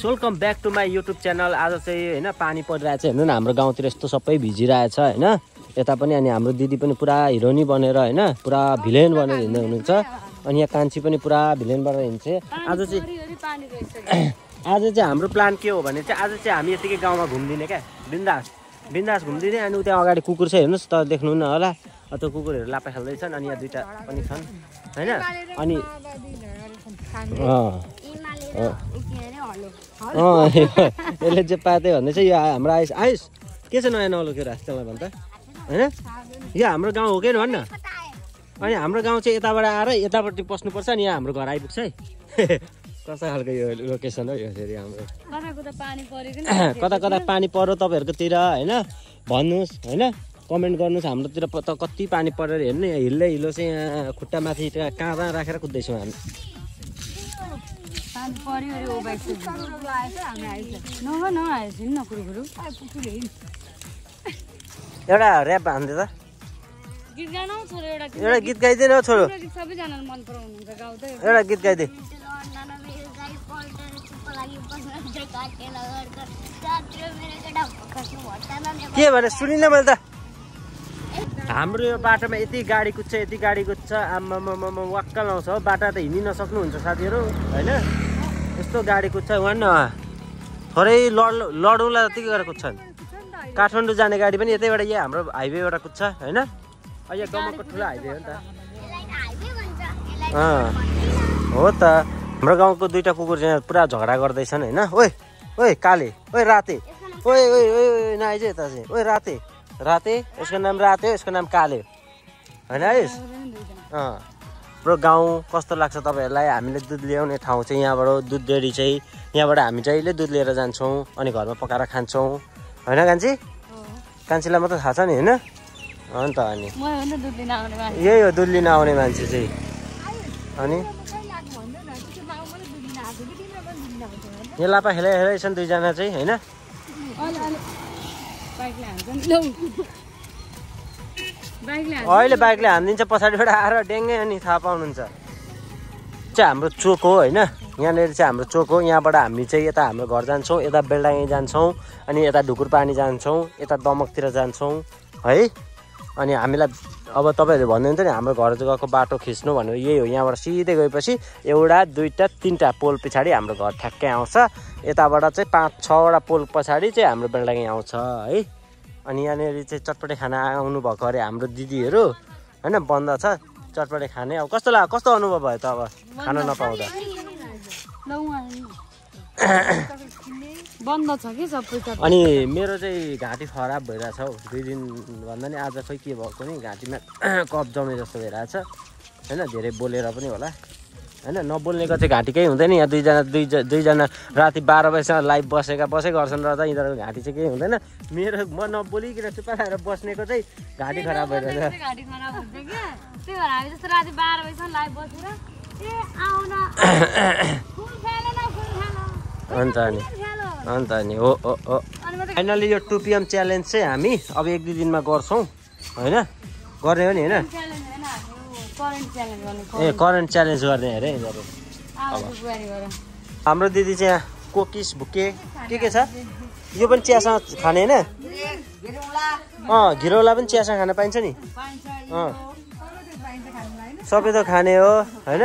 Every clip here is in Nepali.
Guys welcome back to my YouTube channel आज चाहिँ होइन पानी परिरहेको छ हेर्नु न हाम्रो गाउँतिर यस्तो सबै भिजिरहेछ होइन? यता पनि अनि हाम्रो दिदी पनि पुरा हिरोनी बनेर होइन? पुरा भिलेन बनेर हिँड्दै हुनुहुन्छ। अनि यहाँ कान्छी पनि पुरा भिलेन बनेर हिँड्छ। आज चाहिँ आज चाहिँ हाम्रो प्लान के हो भने चाहिँ आज चाहिँ हामी यतिकै गाउँमा घुमिदिने क्या। बिन्दास बिन्दास घुमिदिने अनि उता अगाडि कुकुर छ हेर्नुहोस् त देख्नु न होला। त्यो कुकुरहरू लापा खेल्दैछन् अनि यहाँ दुइटा पनि छन् होइन? अनि अँ यसले चाहिँ पाते भन्दै चाहिँ यो हाम्रो आयुष आयुष के छ नयाँ नौलो के रास्तामा भन्छ होइन? यो हाम्रो गाउँ हो कि भन् न अनि हाम्रो गाउँ चाहिँ यताबाट आएर यतापट्टि पस्नुपर्छ अनि यहाँ हाम्रो घर आइपुग्छ है। कस्तो खालको यो लोकेसन हो यो फेरि हाम्रो? कता कता पानी पऱ्यो तपाईँहरूकोतिर होइन? भन्नुहोस् होइन? कमेन्ट गर्नुहोस् हाम्रोतिर त कति पानी परेर हेर्नु हिल्लै हिलो चाहिँ यहाँ खुट्टा माथि त्यहाँ कहाँ राखेर कुद्दैछौँ हामी। एउटा ऱ्याप हान्दै त। गीत छोरो एउटा एउटा गीत गाइदिएन हौ छोरो। गीत सबैजनाले मन पराउनुहुन्छ गाउँदै एउटा गीत गाइदिए के भने सुनिनँ मैले त। हाम्रो यो बाटोमा यति गाडी कुद्छ यति गाडी कुद्छ। आम्मामामा वाक्क लाउँछ हो बाटा त हिँड्नु नसक्नुहुन्छ साथीहरू होइन? यस्तो गाडी कुद्छ वान थोरै लड लडौँला जति गरेर कुद्छन् काठमाडौँ जाने गाडी पनि यतैबाट यहाँ हाम्रो हाइवेबाट कुद्छ होइन? अहिले गाउँको ठुलो हाइवे हो नि त। हो त। हाम्रो गाउँको दुइटा कुकुर चाहिँ पुरा झगडा गर्दैछन् होइन? ओइ ओइ काले ओइ राते। ओइ ओइ ओइ नआइज यता चाहिँ ओइ राते। राते यसको नाम राते हो यसको नाम काले। होइन आइस अँ। हाम्रो गाउँ कस्तो लाग्छ तपाईँहरूलाई? हामीले दुध ल्याउने ठाउँ चाहिँ यहाँबाट दुध डेरी चाहिँ यहाँबाट हामी जहिले दुध लिएर जान्छौँ अनि घरमा पकाएर खान्छौँ। होइन कान्छी? कान्छीलाई मात्रै थाहा छ नि होइन? अन्त अनि? म हो नि दुध दिन आउने मान्छे। यही हो दुध लिन आउने मान्छे चाहिँ। अनि? यो लापा खेला खेलाइछन् दुईजना चाहिँ होइन? अहिले बाइकले हानिदिन्छ पछाडिबाट आएर डेङ्गै अनि थाहा पाउनुहुन्छ। चाहिँ हाम्रो चोक हो होइन? यहाँनिर चाहिँ हाम्रो चोक हो। यहाँबाट हामी चाहिँ यता हाम्रो घर जान्छौँ यता बेलडाङ्गी जान्छौँ अनि यता ढुकुर पानी जान्छौँ यता दमकतिर जान्छौँ है? अनि हामीलाई अब तपाईँहरूले भन्नुहुन्थ्यो नि हाम्रो घर गएको बाटो खिच्नु भनेर यही हो। यहाँबाट सिधै गएपछि एउटा दुईवटा तिनवटा पोल पछाडि हाम्रो घर ठ्याक्कै आउँछ। यताबाट चाहिँ पाँच छवटा पोल पछाडि चाहिँ हाम्रो बेलडाङ्गी आउँछ है? अनि यहाँनिर चाहिँ चटपटे खाना आउनु भएको अरे हाम्रो दिदीहरू। होइन बन्द छ। चटपटे खाने। अब कस्तो लाग्यो कस्तो अनुभव भयो त अब? खान नपाउँदा। बन्द छ कि सबै अनि मेरो चाहिँ घाँटी खराब भइरहेछ हौ। दुई दिन भन्दा नि आज खोइ के भएको नि? घाँटीमा कप जमे जस्तो भइरहेछ। होइन धेरै बोलेर पनि होला। होइन नबोल्नेको चाहिँ घाँटी केही हुँदैन। यहाँ दुईजना दुई दुईजना राति बाह्र बजीसम्म लाइभ बसेका बसै गर्छन् र त यिनीहरूको घाँटी चाहिँ केही हुँदैन। मेरो म नबोलिकन चुप्पा खाएर बस्नेको चाहिँ घाँटी खराब भइरहेछ त्यही भएर हामी जस्तो राति बाह्र बजीसम्म लाइभ बसेर ए आउन। फुल खेल न अन्त अन्त नि हो मात्रै फाइनली यो टु पिएम च्यालेन्ज चाहिँ हामी अब एक दुई दिनमा गर्छौँ होइन? गर्ने हो नि होइन? ए करेन्ट च्यालेन्ज गर्ने अरे यिनीहरू। हाम्रो दिदी चाहिँ कोकिस भुके। के के छ? यो पनि चियासँग खाने होइन? अँ घिरौला पनि चियासँग खान पाइन्छ नि। अँ। सबै त खाने हो होइन?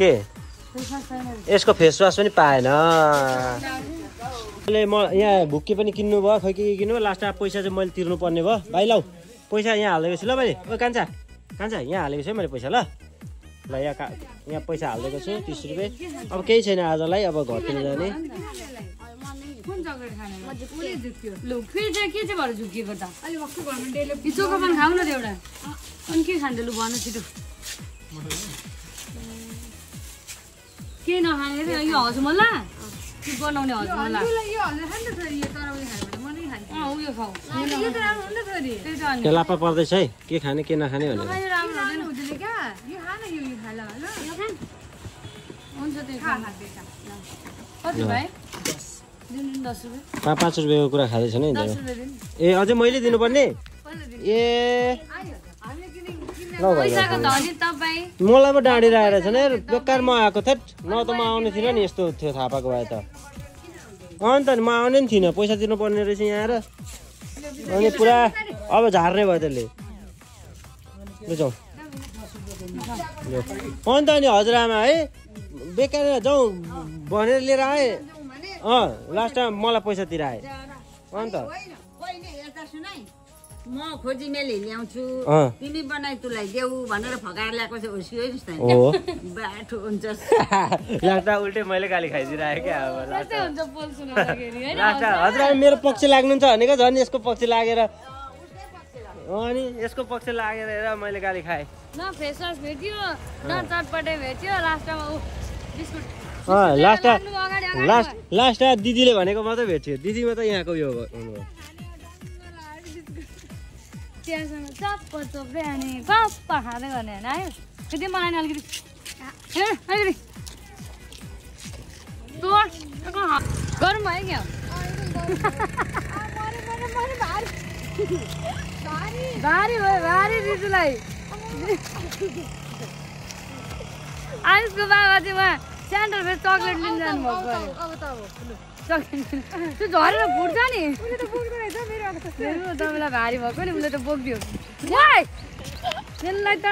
के? यसको फेसवास पनि पाएन। मैले म यहाँ भुक्की पनि किन्नु भयो खै के किन्नु भयो। लास्ट पैसा चाहिँ मैले तिर्नु पर्ने भयो। भाइ लौ पैसा यहाँ हालिदिएको छु ल मैले ओ कान्छा कान्छा यहाँ हालेको छु है मैले पैसा ल। ल यहाँ का यहाँ पैसा हालिदिएको छु तिस रुपियाँ। अब केही छैन आजलाई अब घरतिर जाने। लु के चाहिँ भएर झुकिएको त के नखाने रे यो हजमोला के बनाउने हजमोला यो हजुर खान्छ छोरी यो तराउले खायो भने म नै खान्छु अँ उयो खाऊ यो त राम्रो हुन्छ छोरी त्यही त अनि त्यो लाप्पा पर्दैछ है के खाने के नखाने भनेर पाँच पाँच रुपियाँको कुरा खाँदैछ नि ए अझै मैले दिनुपर्ने ए मलाई पो डाँडी रहेछ नि बेकार म आएको थिएँ न त म आउने थिइनँ नि यस्तो थियो थाहा पाएको भए त अन्त नि म आउने नि थिइनँ पैसा दिनुपर्ने रहेछ यहाँ आएर अनि पुरा अब झार्ने भयो त्यसले ल। अन्त अनि हजुरआमा है बेकार जाउँ भनेर लिएर आएँ अँ लास्ट टाइम मलाई पैसा तिराए अन्त म खोजी मेली ल्याउँछु। तिमी बनाइ तुलाई देऊ भनेर फकाएर ल्याएको त। हो। बाठो हुन्छ। लास्ट टाइम उल्टै मैले गाली खाइदिइरहेको क्या अब। लास्ट हजुर मेरो पक्ष लाग्नुहुन्छ भनेको झन् यसको पक्ष लागेर। अनि यसको पक्ष लागेर हेर मैले गाली खाएँ। न फेस वास भेट्यो न चटपटे भेट्यो लास्टमा ऊ बिस्कुट अँ लास्ट लास्ट लास्ट दिदीले भनेको मात्रै भेट्यो। दिदीमा त यहाँको यो हुनुभयो चियासँग चप्प चोप्दै अनि गप्प खाँदै गर्ने होइन आयो त्यो मलाई नि अलिकति अलिकति गरौँ भयो क्या? भारी भयो भारी दिदीलाई आयुषको बाबा चाहिँ उहाँ स्यान्डल फेरि चक्लेट लिन अब चक्लेट त्यो झरेर फुट्छ नि। मेरो तपाईँलाई भारी भएको नि उसले त बोकिदियो! त्यसलाई त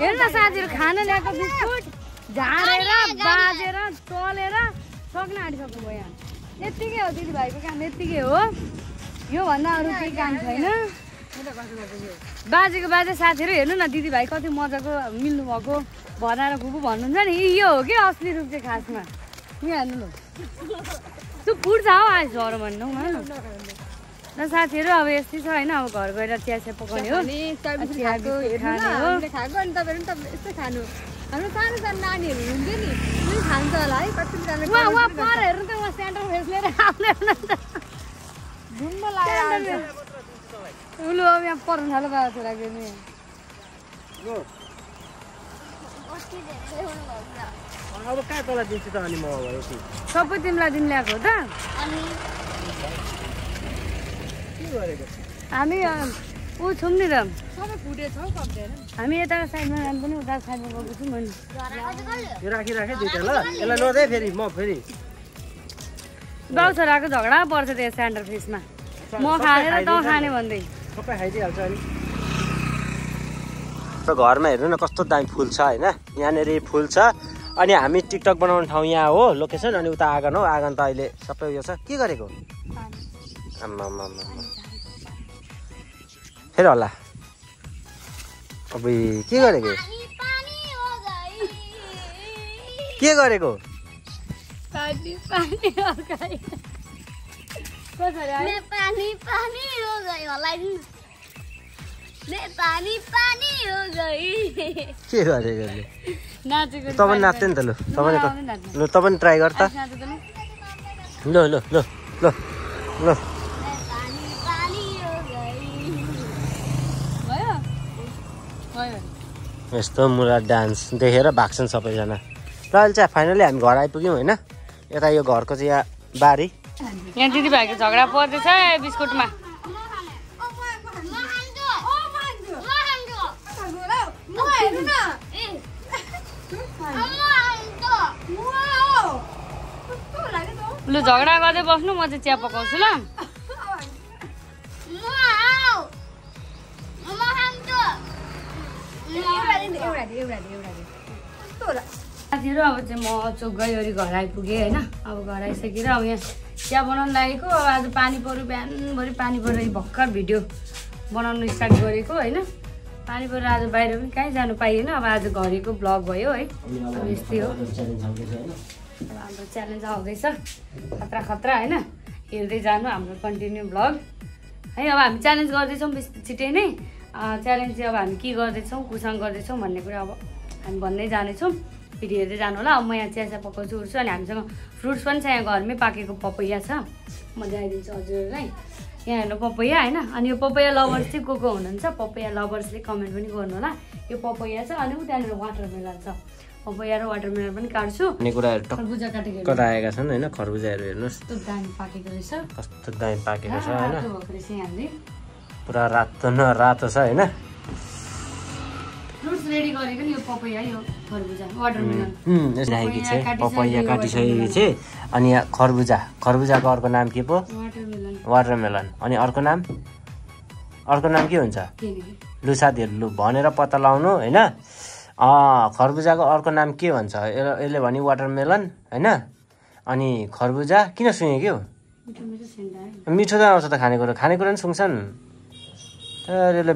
हेर्न साथीहरू खान ल्याएको बिस्कुट झारेर बाजेर चलेर सक्न आँटिसक्नु भयो यहाँ। यत्तिकै हो दिदीभाइको काम यत्तिकै हो। योभन्दा अरू केही काम छैन। बाजेको बाजे साथीहरू हेर्नु न दिदीभाइ कति मजाको मिल्नु भएको भनाएर खुबु भन्नुहुन्छ नि यो हो कि असली रूप चाहिँ खासमा? यहाँ हेर्नु न। त्यो फुट्छ हौ आएछ झरो भन्नु न। साथीहरू अब यस्तै छ होइन अब घर गएर चिया चिया पकाउने हो। खाने हाम्रो सानो सानो नानीहरू हुन्थ्यो नि खान्छ होला है पर हेर्नु त उहाँ सेन्टर फेस लिएर आउने घुम्न आउँछ। उसले अब यहाँ पर्न थाल्यो बाबा छोराको नि अब कहाँ तल दिन्छु त अनि म अब यति सबै तिमीलाई दिन ल्याएको हो त हामी ऊ छौँ नि त हामी यता साइडमा जानु पनि उता साइडमा गएको छौँ अनि यो राखिराखेँ दुइटा ल यसलाई नदे फेरि म फेरि बाउ छोराको झगडा पर्छ त्यो सेन्टर फेसमा म खाने र तँ खाने भन्दै सबै खाइदिइहाल्छ अनि घरमा हेर्नु न कस्तो दामी फुल छ होइन? यहाँनिर फुल छ। अनि हामी टिकटक बनाउने ठाउँ यहाँ हो लोकेसन अनि उता आँगन हो। आँगन त अहिले सबै उयो छ। के गरेको? आम्मामामा फेरि होला। अब के गरेको? के गरेको? पानी पानी पानी पानी हो गई होला ने पानी पानी हो गई के गरेको ले? नाचेको तपाईँ नाच्थ्यो नि त लु नाच्न। लु तपाईँ ट्राई गर नि। ल ल ल ल ल पानी पानी हो गई भयो भयो यस्तो मुला डान्स देखेर भाग्छन् सबैजना र अहिले चाहिँ फाइनली हामी घर आइपुग्यौँ होइन यता यो घरको चाहिँ यहाँ बारी यहाँ दिदीभाइको झगडा पर्दैछ बिस्कुटमा? लु झगडा गर्दै बस्नु म चाहिँ चिया पकाउँछु ल साथीहरू अब चाहिँ म चोक गइवरी घर आइपुगेँ होइन अब घर आइसकेर अब यहाँ चिया बनाउनु लागेको। अब आज पानी पऱ्यो बिहानभरि पानी परेर भर्खर भिडियो बनाउनु स्टार्ट गरेको होइन? पानी परेर आज बाहिर पनि कहीँ जानु पाइएन। अब आज घरेको ब्लग भयो है। अब यस्तै हो। अब हाम्रो च्यालेन्ज आउँदैछ। खतरा खतरा होइन? हेर्दै जानु हाम्रो कन्टिन्यू ब्लग। है अब हामी च्यालेन्ज गर्दैछौँ बेस छिटै नै। च्यालेन्ज चाहिँ अब हामी के गर्दैछौँ कुसँग गर्दैछौँ भन्ने कुरा अब हामी भन्दै जानेछौँ। फेरि हेर्दै जानु होला। अब म यहाँ चिया चिया पकाउँछु उर्छु अनि हामीसँग फ्रुट्स पनि छ यहाँ घरमै पाकेको पपैया छ। म देखाइदिन्छु हजुरहरूलाई। यहाँ हेर्नु पपैया होइन? अनि यो पपैया लभर्स चाहिँ को को हुनुहुन्छ? पपैया लभर्सले कमेन्ट पनि गर्नु होला। यो पपैया छ अनि उ त्यहाँनिर वाटरमेलन छ। पपैया र वाटरमेलन पनि काट्छु। खरबुजा काटेको। आएका छन् होइन? खरबुजाहरू हेर्नुहोस्। कस्तो दामी पाकेको रहेछ। कस्तो दामी पाकेको छ होइन? पुरा रातो न रातो छ होइन? फ्रुट्स रेडी गरेको नि यो पपैया यो खरबुजा वाटरमेलन। उम्, यस राखेकी छ। पपैया काटिसकेकी छ। अनि खरबुजा। खरबुजाको अर्को नाम के पो? वाटरमेलन। अनि अर्को नाम? अर्को नाम के हुन्छ? लु साथीहरू लु भनेर पत्ता लगाउनु होइन? खरबुजाको अर्को नाम के भन्छ यसले भने वाटरमेलन होइन? अनि खरबुजा किन सुँगे के मिठो त आउँछ त खानेकुरा। खानेकुरा पनि सुँग्छन्। तर यसले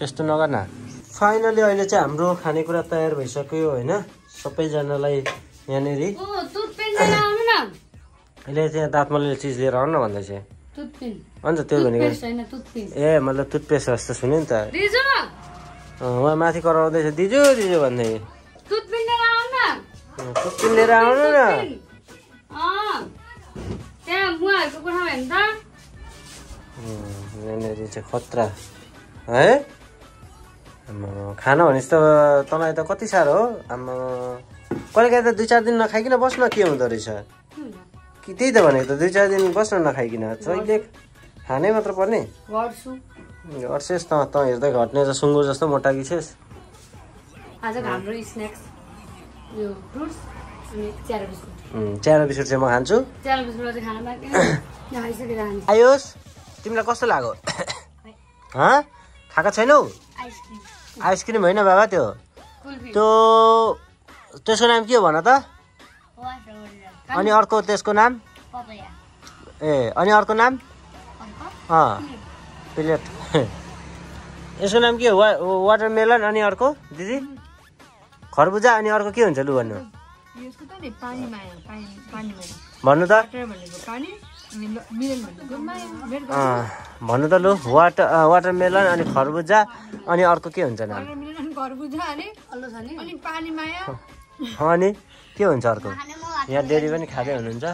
त्यस्तो नगर न फाइनली अहिले चाहिँ हाम्रो खानेकुरा तयार भइसक्यो होइन? सबैजनालाई यहाँनिर। अहिले चाहिँ दाँतमाले चिज लिएर आउनु न भन्दैछ हुन्छ त्यो भनेको। ए मतलब टुथपेस्ट जस्तो सुन्यो नि त। उहाँ माथि कराउँदैछ। दिजु दिजु भन्दै। टुथपेन लिएर आउनु न। यहाँनिर चाहिँ खतरा। है? खाना भनेपछि त तपाईँ त कति साह्रो हो? आम्मा कहिलेकाहीँ त दुई चार दिन नखाइकन बस्न के हुँदो रहेछ? कि त्यही त भनेको त दुई चार दिन बस्न नखाइकन। जहिले खानै मात्र पर्ने। गर्छु गर्छेस् त त हेर्दै घट्ने त सुँगुर जस्तो मोटा किछेस् आजको हाम्रो स्न्याक्स यो फ्रुट्स अनि चिया बिस्कुट। चाहिँ म खान्छु। आयोस् तिमीलाई कस्तो लाग्यो? हँ? खाएको छैनौ? आइसक्रिम होइन बाबा त्यो? त्यो त्यसको नाम के हो भन त? अनि अर्को त्यसको नाम? ए अनि अर्को नाम? अँ प्लेट। यसको नाम के हो? वा वाटरमेलन अनि अर्को? दिदी? खरबुजा अनि अर्को के हुन्छ लु भन्नु? भन्नु त। भन्नु त लु वाटर वाटरमेलन अनि खरबुजा अनि अर्को के हुन्छ नाम? अनि छ के हुन्छ अर्को? यहाँ डेरी पनि खाँदै हुनुहुन्छ।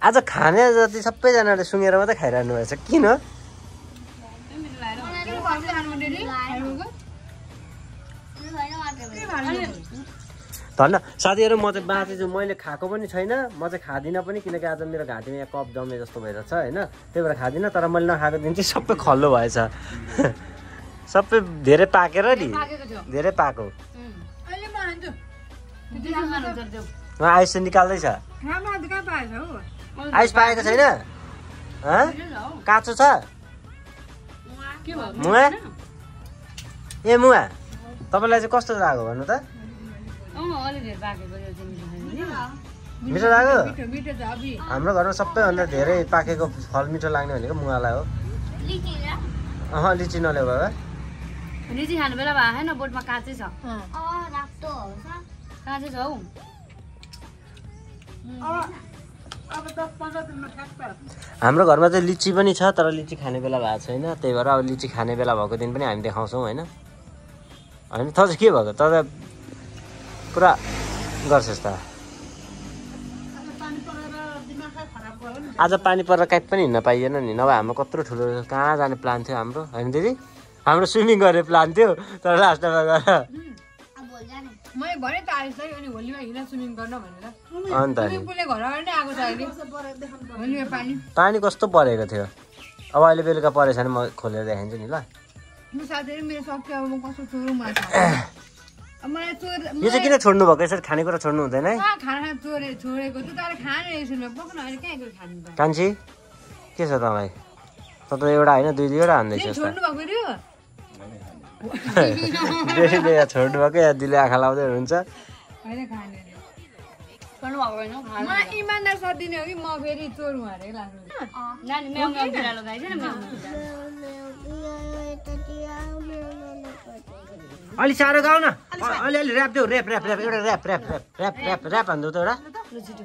आज खाने जति सबैजनाले सुँगेर मात्रै खाइरहनु भएछ किन? धन्न साथीहरू म चाहिँ बाँचे छु मैले खाएको पनि छैन म चाहिँ खाँदिनँ पनि किनकि आज मेरो घाँटीमा यहाँ कप जमे जस्तो भइरहेछ होइन? त्यही भएर खाँदिनँ तर मैले नखाएको दिन चाहिँ सबै खल्लो भएछ। सबै धेरै पाकेर नि? धेरै पाएको। आइस चाहिँ निकाल्दैछ? आइस पाएको छैन? हँ? काँचो छ? के भयो? मुवा ए मुवा तपाईँलाई चाहिँ कस्तो लाग्यो भन्नु त? मिठो छैन नि। मिठो लाग्यो? हाम्रो घरमा सबैभन्दा धेरै पाकेको फल मिठो लाग्ने भनेको मुवालाई हो। अह लिची नल्याउ बाबा। लिची खानु बेला भएको छैन बोटमा काँचै छ। काँचै छ हौ। हाम्रो घरमा चाहिँ लिची पनि छ तर लिची खाने बेला भएको छैन। त्यही भएर अब लिची खाने बेला भएको दिन पनि हामी देखाउँछौँ होइन? होइन त चाहिँ के भएको? त त पुरा गर्छस् त आज पानी परेर काहीँ पनि हिँड्न पाइएन नि। नभए हाम्रो कत्रो ठुलो कहाँ जाने प्लान थियो हाम्रो? होइन दिदी? हाम्रो स्विमिङ गर्ने प्लान थियो। तर लास्टमा गएर अन्त पानी। कस्तो परेको थियो? अब अहिले बेलुका परेछ भने म खोलेर देखाइदिन्छु नि ल। मलाई चोर यो चाहिँ किन छोड्नु भएको यसरी खानेकुरा छोड्नु हुँदैन है कहाँ खाना खाना चोरे छोडेको त तर खाने एकछिनमा पक्न अहिले कहाँ गएर खानु त कान्छी के छ तपाईँ त त एउटा होइन दुई दुईवटा हान्दैछ छोड्नु भएको यो? डेलीले यहाँ छोड्नु भएको या दिले आँखा लाउँदै हुनुहुन्छ इमान्दार अलि साह्रो गाउ न। अलि अलि ऱ्याप देऊ ऱ्याप ऱ्याप ऱ्याप एउटा rap rap rap rap rap ऱ्याप हान्देऊ त एउटा। लु छिटो।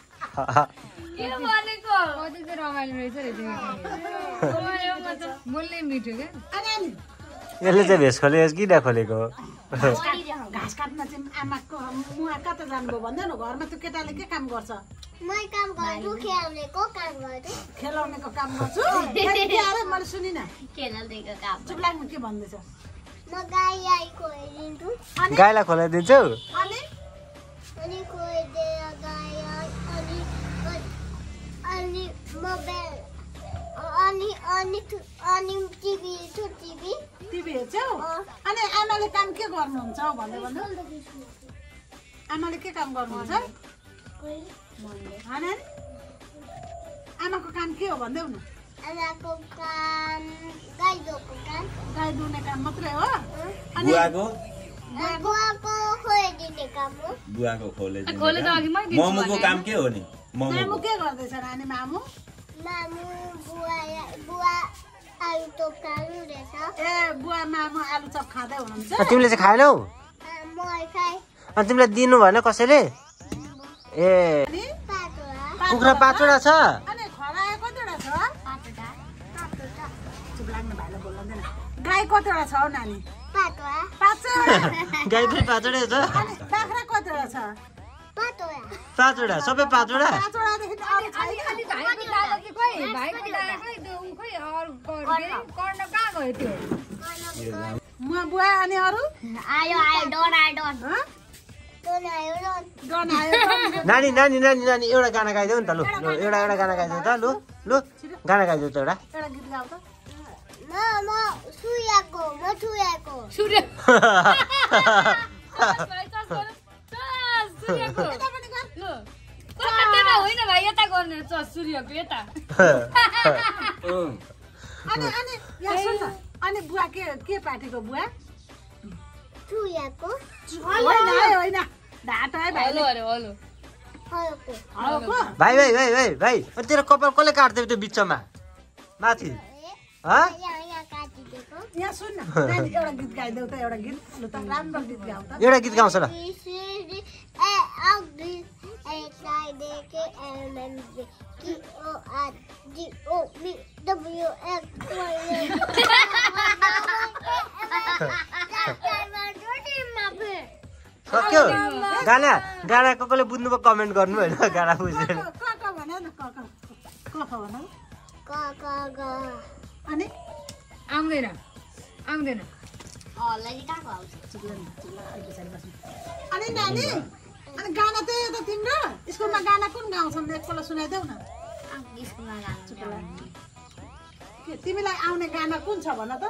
के भनेको। कति चाहिँ रमाइलो रहेछ रे तिमी रमायो म त बोल्नै मिठो क्या? यसले चाहिँ भेस खोलेको किन खोलेको? घाँस काट्न चाहिँ आमाको मुहा कता जानुभयो भन्दैन घरमा त्यो केटाले के काम गर्छ? मै काम गर्छु खेल्नेको काम गर्छु। खेलाउनेको काम गर्छु। मैले सुनिनँ। काम चुप्लाङमा के भन्दैछ? म गाई गाई खोइदिन्छु गाईलाई खोलाइदिन्छौ अनि? अनि अनि अनि टिभी छु टिभी। टिभी हेर्छौ? अनि आमाले काम के गर्नुहुन्छ हौ भन्दै भन्नु? आमाले के काम गर्नुहुन्छ? होइन आमाको काम के हो भन्देऊ न आमाको काम गाई दोको काम। गाई दुहुने काम मात्रै हो? अनि बुवाको? काम हो। बुवाको खोले खोले त अघि मै दिन्छु मोमोको। काम के हो नि? मामु के गर्दैछ नानी मामु? मामु बुवा बुवा आलु टोक्टालु रहेछ ए बुवा मामु आलु चप खाँदै हुनुहुन्छ अँ, तिमीले चाहिँ खाएनौ अनि तिमीलाई दिनु भएन कसैले ए कुखुरा पाँचवटा छ गाई कतिवटा छ हौ नानी गाई पनि पाँचवटै छ बाख्रा कतिवटा छ पाँचवटा सबै पाँचवटा म बुवा अनि अरू? आयो आयो डन आयो डन। नानी नानी नानी नानी एउटा गाना गाइदेऊ नि त लु। लु एउटा एउटा गाना गाइदेऊ त लु। लु गाना गाइदेऊ त एउटा। सुयाको सूर्य। कलकत्तामा होइन भाइ यता गर्ने चस सूर्यको यता। अनि अनि यहाँ सुन न। अनि बुवा के के पार्टीको बुवा? सुयाको होइन है होइन ढाँट है भाइ हेलो अरे हेलो। हयको हलोको? भाइ भाइ भाइ भाइ तेरो कपाल कसले काट्थ्यो त्यो बिचमा? माथि। हँ? यहाँ यहाँ काटिदिएको। यहाँ सुन न। नानी एउटा गीत गाइदेऊ त सक्यो? गाना गाना को कसले बुझ्नु भयो कमेन्ट गर्नु होइन गाना बुझेर। अनि? आउँदैन अनि नानी? अनि गाना त्यही हो त तिम्रो? स्कुलमा गाना कुन गाउँछन्? एकपल्ट सुनाइदेऊ न। तिमीलाई आउने गाना कुन छ भन त?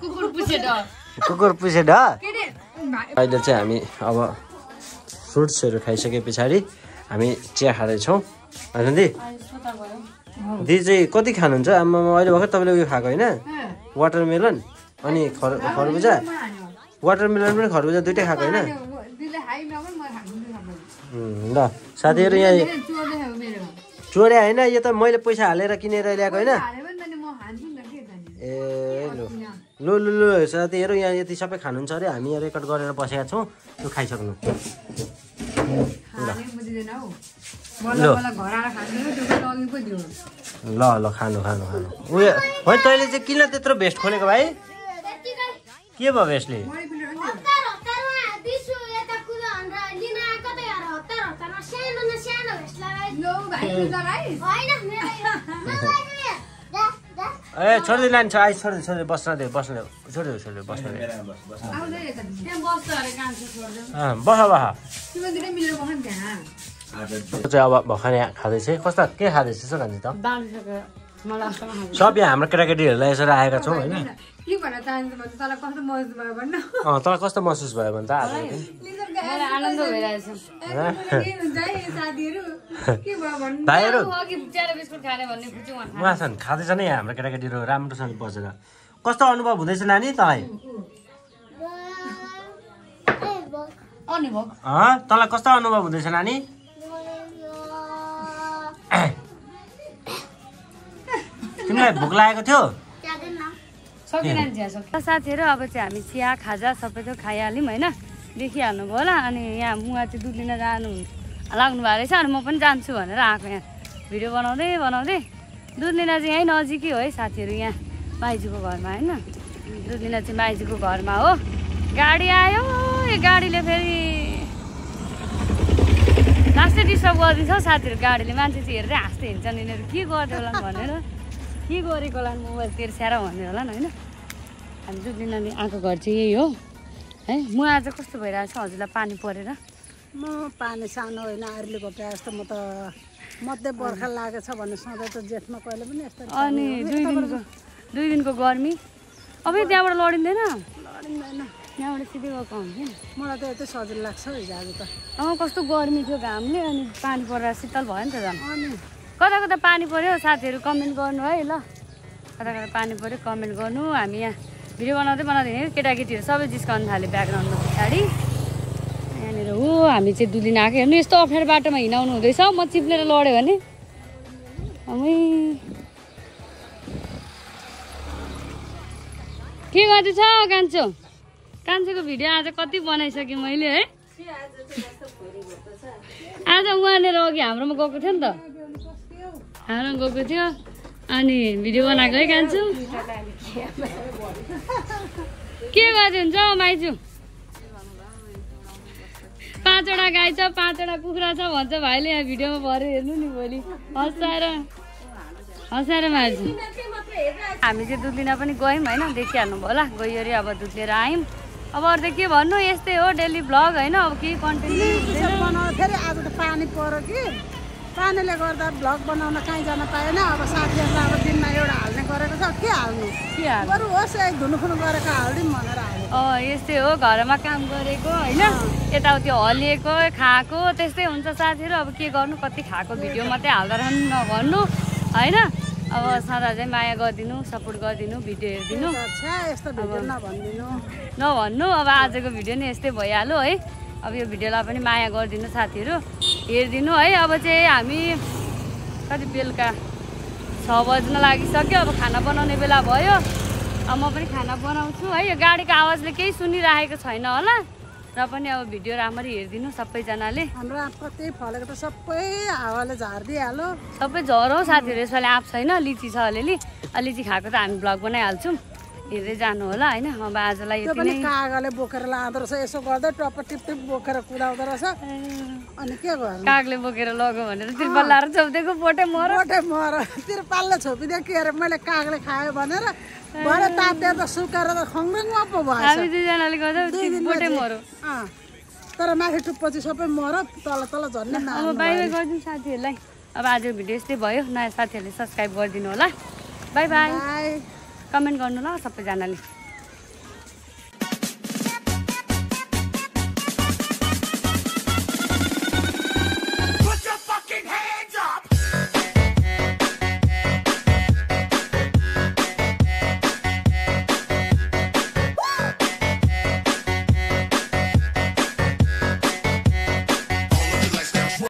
कुकुर पुछे अहिले चाहिँ हामी अब फ्रुट्सहरू खाइसके पछाडि हामी चिया खाँदैछौँ। होइन दि? दि चाहिँ कति खानुहुन्छ? आमा अहिले भर्खर तपाईँले उयो खाएको होइन? वाटरमेलन अनि खर खरबुजा। वाटरमेलन पनि खरबुजा दुइटै खाएको होइन दिदीले खाइ नगर्नु म खान्छु उम्, ल साथीहरू यहाँ चोरे होइन यो त मैले पैसा हालेर किनेर ल्याएको होइन। ए लु। लु लु लु साथीहरू यहाँ यति सबै खानुहुन्छ अरे हामी यहाँ रेकर्ड गरेर बसेका छौँ। त्यो खाइसक्नु। हौ। ल। ल खानु खानु खानु। उयो होइन तैँले चाहिँ किन त्यत्रो भेस्ट खोलेको भाइ? के भयो भेस्टले हतार हतारमा दिसु यता कुरो भनेर लिन आएको त यार हतार हतारमा सानो न सानो भेस्ट लगाइ लौ भाइ लगाइ होइन मेरो यो। नलाग्नु यो। जा जा ए छोडिदिनु नानी छ आइ छोडिदिनु छोडिदिनु बस्न दे बस्न दे छोडिदिनु छोडिदिनु बस्न दे। छोड्दै बस बस। चाहिँ अब भर्खर यहाँ खाँदैछ कस्तो? के खाँदैछ यसो खान्छ त। सब यहाँ हाम्रो केटाकेटीहरूलाई यसरी आएका छौँ होइन। के भन्न चाहन्छु भने तँलाई कस्तो महसुस भयो भन्न? अँ तँलाई कस्तो महसुस भयो भने त आज? मलाई आनन्द भइरहेछ। के हुन्छ है साथीहरू? के भयो भन्नु भाइहरू। ऊ अघि च्यारो बिस्कुट खाने भन्ने खुच्ची उहाँ खाने। उहाँसँग खाँदैछ नि यहाँ हाम्रो केटाकेटीहरू राम्रोसँग बसेर। कस्तो अनुभव हुँदैछ नानी तँलाई? तँलाई कस्तो अनुभव हुँदैछ नानी? तिमीलाई भोक लागेको थियो? साथीहरू अब चाहिँ हामी चिया खाजा सबै थोक खाइहाल्यौँ होइन? देखिहाल्नु भयो होला अनि यहाँ मुवा चाहिँ दुध लिन जानु लाग्नु भएको रहेछ अनि म पनि जान्छु भनेर आएको यहाँ। भिडियो बनाउँदै बनाउँदै। दुधलिना चाहिँ यहीँ नजिकै हो है साथीहरू यहाँ माइजूको घरमा होइन? दुधलिना चाहिँ माइजूको घरमा हो। गाडी आयो यो गाडीले फेरि लास्टै डिस्टर्ब गरिदिन्छ हौ साथीहरू गाडीले। मान्छे चाहिँ हेर्दै हाँस्दै हिँड्छन् यिनीहरू के गर्दै होला भनेर। के गरेको होला मोबाइल तेर्स्याएर भन्ने होला होइन? हामी दुधलिना आएको घर चाहिँ यही हो। है म आज कस्तो भइरहेको छ हजुरलाई पानी परेर? म पानी सानो होइन आर्लीको प्रायः जस्तो म त मध्य बर्खा लागेछ भने सधैँ त जेठमा कहिले पनि यस्तो अनि दुई दिनको दुई दिनको गर्मी? अब त्यहाँबाट लडिँदैन? लडिँदैन। यहाँबाट सिधै गएको हुन्छ नि। मलाई त यति सजिलो लाग्छ है हिजो आज त। अँ कस्तो गर्मी थियो घामले अनि पानी परेर शीतल भयो नि त झन्। अनि कता कता पानी पऱ्यो साथीहरू कमेन्ट गर्नु है ल। कता कता पानी पऱ्यो कमेन्ट गर्नु। हामी यहाँ भिडियो बनाउँदै बनाउँदै केटाकेटीहरू सबै जिस्काउनु थाल्यो ब्याकग्राउन्डमा पछाडि। यहाँनिर हो हामी चाहिँ दुई दिन आएको हेर्नु। यस्तो अप्ठ्यारो बाटोमा हिँडाउनु हुँदैछ म चिप्लेर लड्यो भने। अमै के गर्दैछ कान्छो? कान्छोको भिडियो आज कति बनाइसकेँ मैले है? आज उहाँनिर अघि हाम्रोमा गएको थियो नि त। हाम्रोमा गएको थियो। अनि भिडियो बनाएको है कान्छु? के गर्दै हुन्छ हौ माइजू? पाँचवटा गाई छ पाँचवटा कुखुरा छ भन्छ भाइले यहाँ भिडियोमा भरे हेर्नु नि भोलि। हँसाएर हँसाएर मार्छु हामी चाहिँ दुध लिन पनि गयौँ होइन देखिहाल्नु भयो होला। गयो अरे अब दुध लिएर आयौँ। अब अरू त के भन्नु यस्तै हो डेली भ्लग होइन? अब केही कन्टेन्ट पानीले गर्दा भ्लग बनाउन कहीँ जान पाएन। अब साथीहरूलाई अब दिनमा एउटा हाल्ने गरेको छ के हाल्नु? के हाल बरु होस् एक धुनुखुनु गरेको हालिदिउँ भनेर हाल्यो अँ यस्तै हो घरमा काम गरेको होइन? यताउति हल्लिएको खाएको त्यस्तै हुन्छ साथीहरू। अब के गर्नु? कति खाएको भिडियो मात्रै हाल्दा रहन् नभन्नु होइन? अब सदा चाहिँ माया गरिदिनु सपोर्ट गरिदिनु भिडियो हेरिदिनु। यस्तो भिडियो नभनिदिनु। नभन्नु अब आजको भिडियो नै यस्तै भइहाल्यो है। अब यो भिडियोलाई पनि माया गरिदिनु साथीहरू। हेरिदिनु है अब चाहिँ हामी कति बेलुका छ बज्न लागिसक्यो अब खाना बनाउने बेला भयो। अब म पनि खाना बनाउँछु है। यो गाडीको आवाजले केही सुनिराखेको छैन होला। र पनि अब भिडियो राम्ररी हेरिदिनु सबैजनाले। हाम्रो आँप कति फलेको त सबै हावाले झारिदिइहाल्यो सबै झरौ साथीहरू यसपालि आँप छैन लिची छ अलिअलि। लिची खाएको त हामी भ्लग बनाइहाल्छौँ। हेर्दै जानु होला होइन? अब आजलाई त्यो पनि कागले बोकेर लाँदो रहेछ यसो गर्दै टप्प टिप टिप बोकेर कुदाउँदो रहेछ। अनि के गर्नु? कागले बोकेर लग्यो भनेर त्रिपल लाएर चौधको पोटे मर। मोटे मर। तिरपालले छोपिदियो के अरे? मैले कागले खायो भनेर। भरे तातेर त सुकाएर त खङ्ग्रिङमा पो भएछ। हामी दुईजनाले गर्दा चाहिँ- मरो। तर माथि टुप्पो चाहिँ सबै मर तल तल झन्डै अब बाई बाई गरिदिउँ साथीहरूलाई। अब आजको भिडियो यस्तै भयो। नयाँ साथीहरूले सब्सक्राइब गरिदिनु होला। बाई। बाई। कमेन्ट गर्नु ल सबैजनाले।